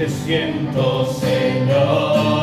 te siento, Señor.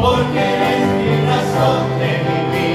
porque eres mi razón de vivir.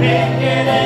pick it.